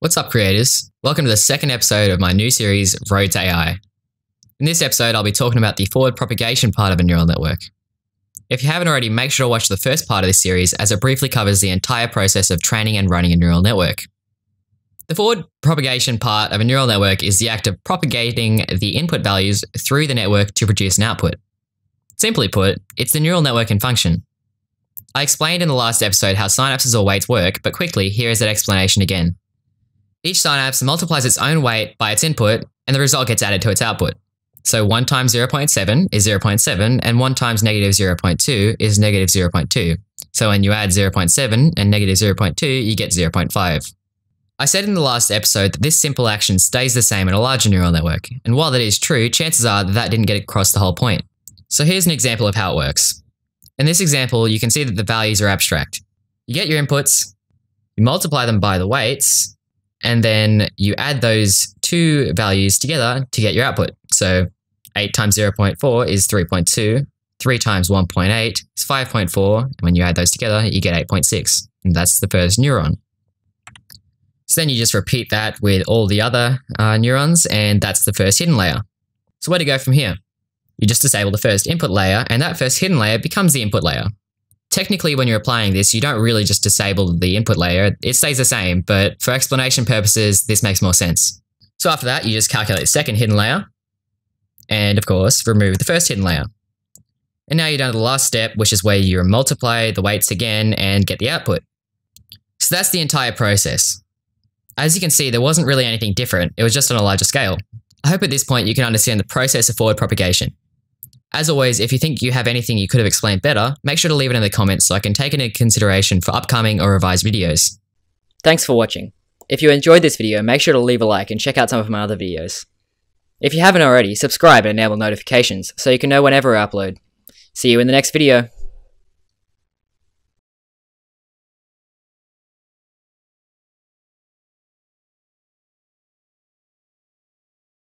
What's up, creators? Welcome to the second episode of my new series, Road to AI. In this episode, I'll be talking about the forward propagation part of a neural network. If you haven't already, make sure to watch the first part of this series as it briefly covers the entire process of training and running a neural network. The forward propagation part of a neural network is the act of propagating the input values through the network to produce an output. Simply put, it's the neural network in function. I explained in the last episode how synapses or weights work, but quickly, here is that explanation again. Each synapse multiplies its own weight by its input, and the result gets added to its output. So 1 times 0.7 is 0.7, and 1 times negative 0.2 is negative 0.2. So when you add 0.7 and negative 0.2, you get 0.5. I said in the last episode that this simple action stays the same in a larger neural network, and while that is true, chances are that that didn't get across the whole point. So here's an example of how it works. In this example, you can see that the values are abstract. You get your inputs, you multiply them by the weights, and then you add those two values together to get your output. So 8 times 0.4 is 3.2, 3 times 1.8 is 5.4, and when you add those together, you get 8.6, and that's the first neuron. So then you just repeat that with all the other uh, neurons, and that's the first hidden layer. So where to go from here? You just disable the first input layer, and that first hidden layer becomes the input layer. Technically, when you're applying this, you don't really just disable the input layer, it stays the same, but for explanation purposes, this makes more sense. So after that, you just calculate the second hidden layer, and of course, remove the first hidden layer. And now you're down to the last step, which is where you multiply the weights again and get the output. So that's the entire process. As you can see, there wasn't really anything different, it was just on a larger scale. I hope at this point you can understand the process of forward propagation. As always, if you think you have anything you could have explained better, make sure to leave it in the comments so I can take it into consideration for upcoming or revised videos. Thanks for watching. If you enjoyed this video, make sure to leave a like and check out some of my other videos. If you haven't already, subscribe and enable notifications so you can know whenever I upload. See you in the next video.